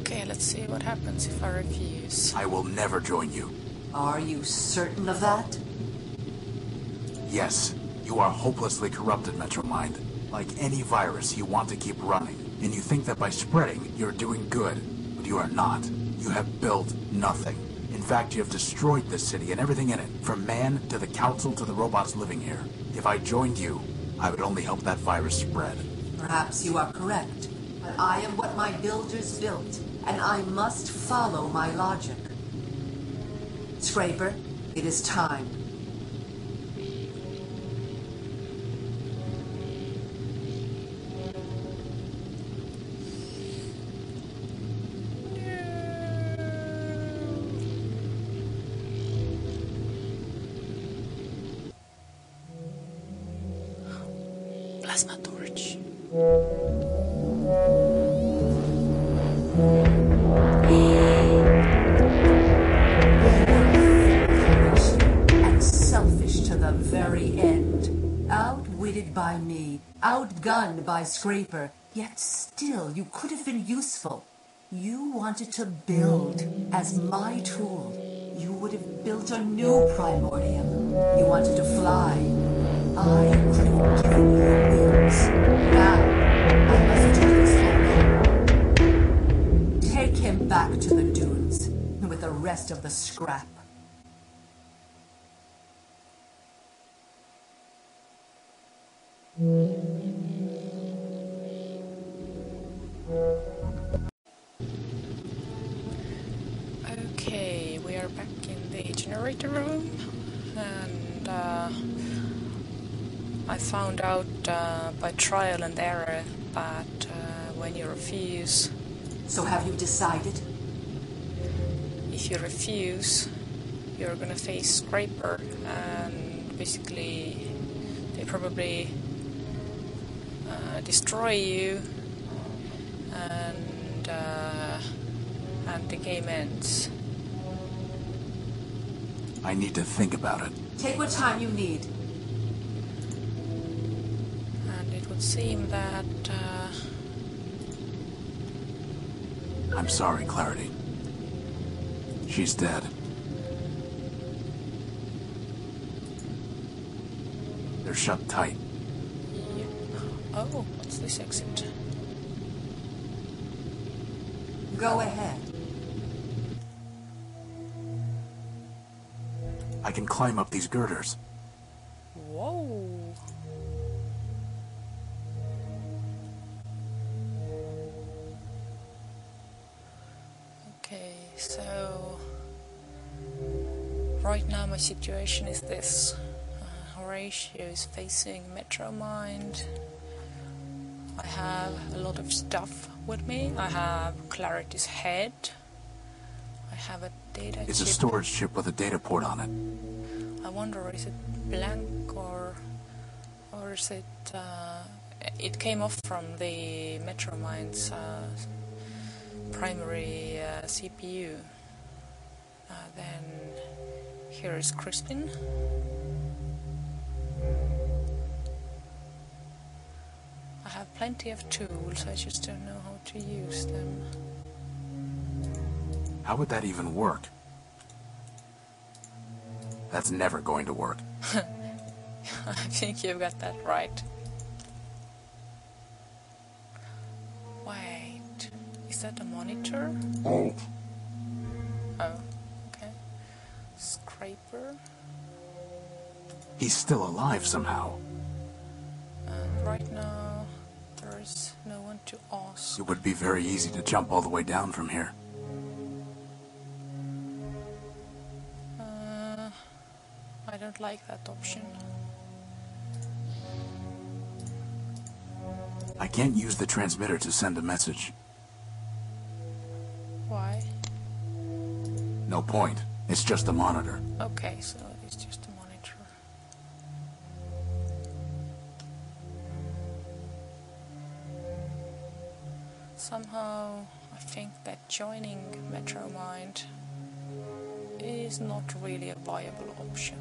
Okay, let's see what happens if I refuse. I will never join you. Are you certain of that? Yes, you are hopelessly corrupted, Metromind. Like any virus, you want to keep running, and you think that by spreading, you're doing good. But you are not. You have built nothing. In fact, you have destroyed this city and everything in it, from man to the council to the robots living here. If I joined you, I would only help that virus spread. Perhaps you are correct. But I am what my builders built, and I must follow my logic. Scraper, it is time. Plasma torch. End. Outwitted by me, outgunned by Scraper, yet still you could have been useful. You wanted to build as my tool. You would have built a new primordium. You wanted to fly. I could have given you wings. Now, I must do this alone. Take him back to the dunes with the rest of the scrap. Okay, we are back in the generator room, and uh, I found out uh, by trial and error that uh, when you refuse, So have you decided? if you refuse, you're gonna face Scraper, and basically, they probably destroy you, and uh, and the game ends. I need to think about it. Take what time you need. And it would seem that uh, I'm sorry, Clarity. She's dead. They're shut tight. You- oh, what's this exit? Go ahead. I can climb up these girders. Whoa! Okay, so right now my situation is this: uh, Horatio is facing Metromind. I have a lot of stuff with me. I have Clarity's head. I have a data chip. It's a storage chip with a data port on it. I wonder, is it blank or or is it? Uh, it came off from the Metromind's uh, primary uh, CPU. Uh, then here is Crispin. Plenty of tools. I just don't know how to use them. How would that even work? That's never going to work. I think you've got that right. Wait, is that a monitor? Oh. Oh, okay. Scraper. He's still alive somehow. No one to ask. It would be very easy to jump all the way down from here. Uh, I don't like that option. I can't use the transmitter to send a message. Why? No point. It's just a monitor. Okay, so it's just a Somehow, I think that joining Metromind is not really a viable option.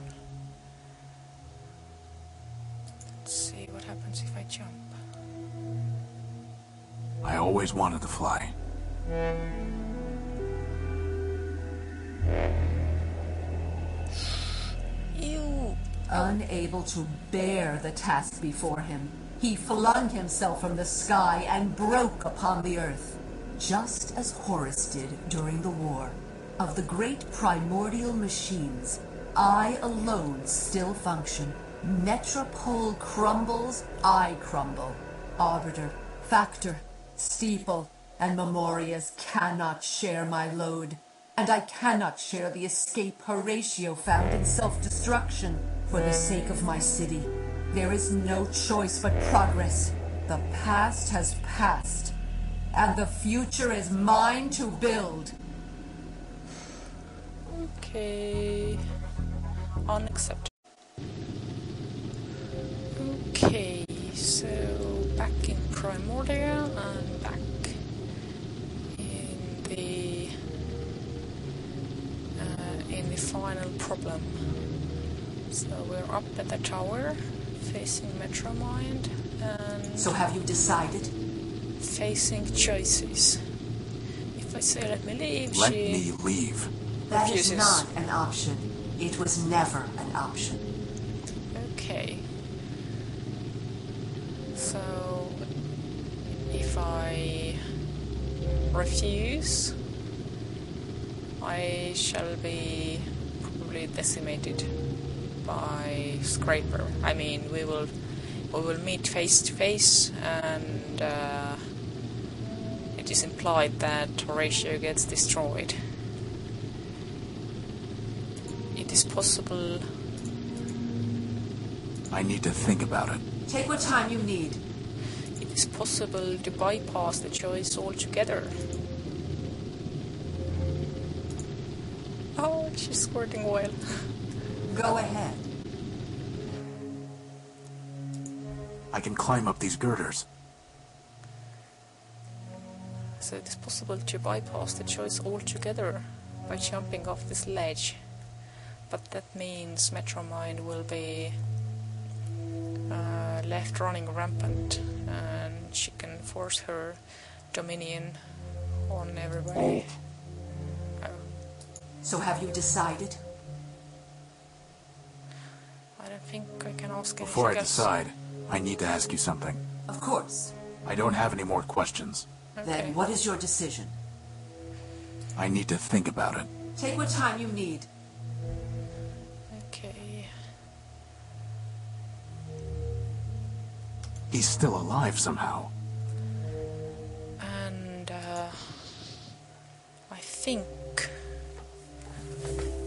Let's see what happens if I jump. I always wanted to fly. Ew. Uh, Unable to bear the task before him, he flung himself from the sky and broke upon the earth, just as Horus did during the war. Of the great primordial machines, I alone still function. Metropole crumbles, I crumble. Arbiter, Factor, Steeple, and Memorius cannot share my load, and I cannot share the escape Horatio found in self-destruction for the sake of my city. There is no choice but progress. The past has passed, and the future is mine to build. Okay. Unacceptable. Okay, so back in Primordia and back in the uh, in the final problem. So we're up at the tower, facing Metromind, and So have you decided? facing choices. If I say let me leave, Let she me leave. That is Refuses. not an option. It was never an option. Okay. So, if I refuse, I shall be probably decimated by Scraper. I mean, we will we will meet face to face, and uh, it is implied that Horatio gets destroyed. It is possible I need to think about it. Take what time you need. it is possible to bypass the choice altogether. Oh, she's squirting oil. Go ahead. I can climb up these girders. So it is possible to bypass the choice altogether by jumping off this ledge. But that means Metromind will be uh, left running rampant and she can force her dominion on everybody. Oh, So have you decided? Think I can ask Before I decide, I need to ask you something. Of course. I don't have any more questions. Okay. Then what is your decision? I need to think about it. Take what time you need. Okay. He's still alive somehow. and uh, I think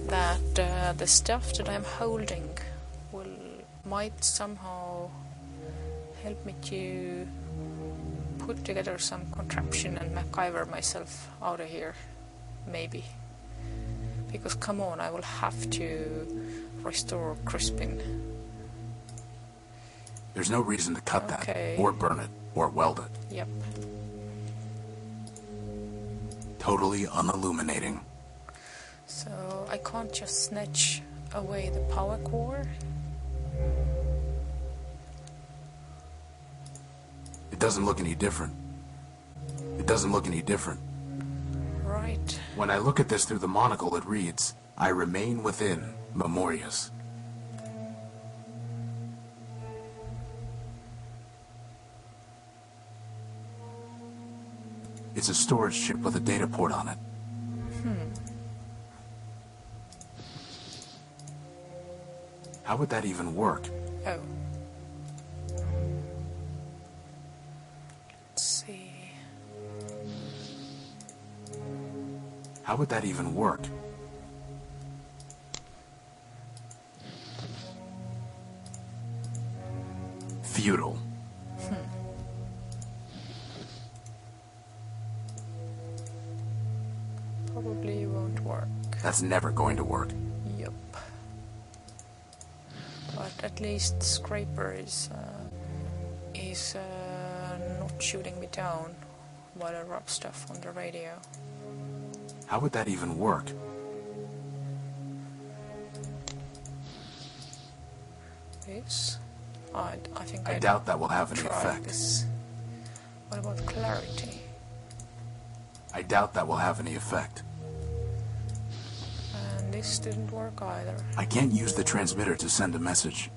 that uh, the stuff that I'm holding will might somehow help me to put together some contraption and MacGyver myself out of here, maybe. Because come on, I will have to restore Crispin. There's no reason to cut Okay. that, or burn it, or weld it. Yep. Totally unilluminating. So I can't just snatch away the power core. Doesn't look any different. It doesn't look any different. Right. When I look at this through the monocle, it reads, I remain within Memorius. It's a storage chip with a data port on it. Hmm. How would that even work? Oh. How would that even work? Feudal. Probably won't work. That's never going to work. Yup. But at least Scraper is uh, is uh, not shooting me down while I rub stuff on the radio. How would that even work? This, I, I think I I'd doubt that will have any effect. this. What about clarity? I doubt that will have any effect. And this didn't work either. I can't use the transmitter to send a message.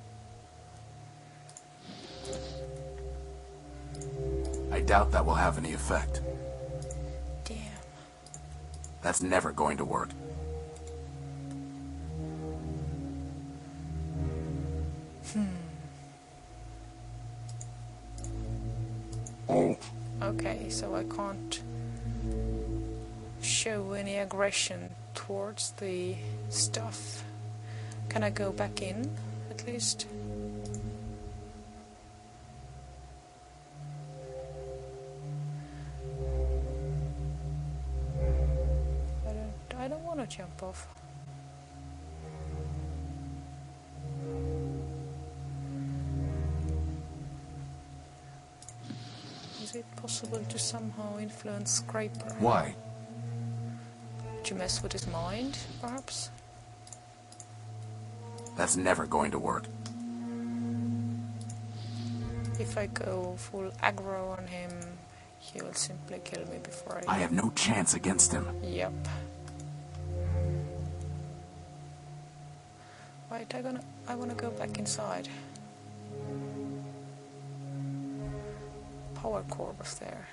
I doubt that will have any effect. That's never going to work. Hmm. Okay, so I can't show any aggression towards the stuff. Can I go back in, at least? Jump off. Is it possible to somehow influence Scraper? Why? To mess with his mind, perhaps? That's never going to work. If I go full aggro on him, he will simply kill me before I... I have no chance against him. Yep. Right, I gonna I wanna go back inside. Power core was there.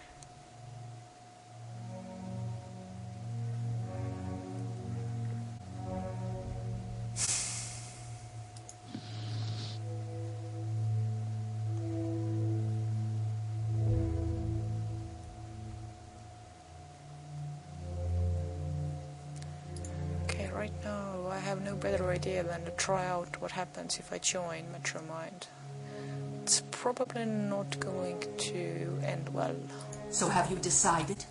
Have no better idea than to try out what happens if I join Metromind. It's probably not going to end well. So have you decided?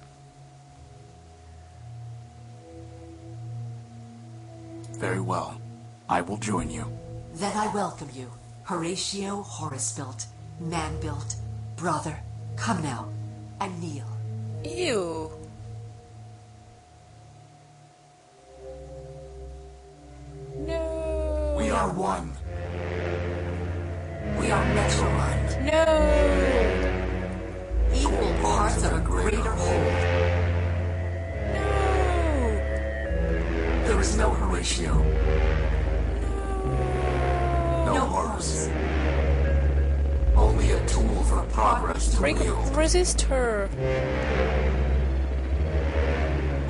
Very well. I will join you. Then I welcome you, Horatio Horus-built, man-built, brother. Come now, and kneel. Ew! Are one. We are Metromind, No! equal parts of a greater whole. No! There is no Horatio. No, No Horus. Only a tool for progress to Break, wield. resist her!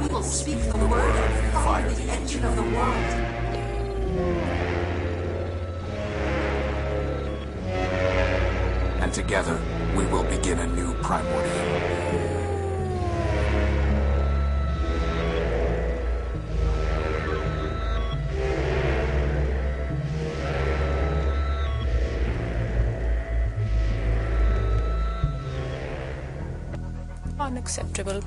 We will speak the word and fire the engine of the world. Together, we will begin a new primordial. Unacceptable.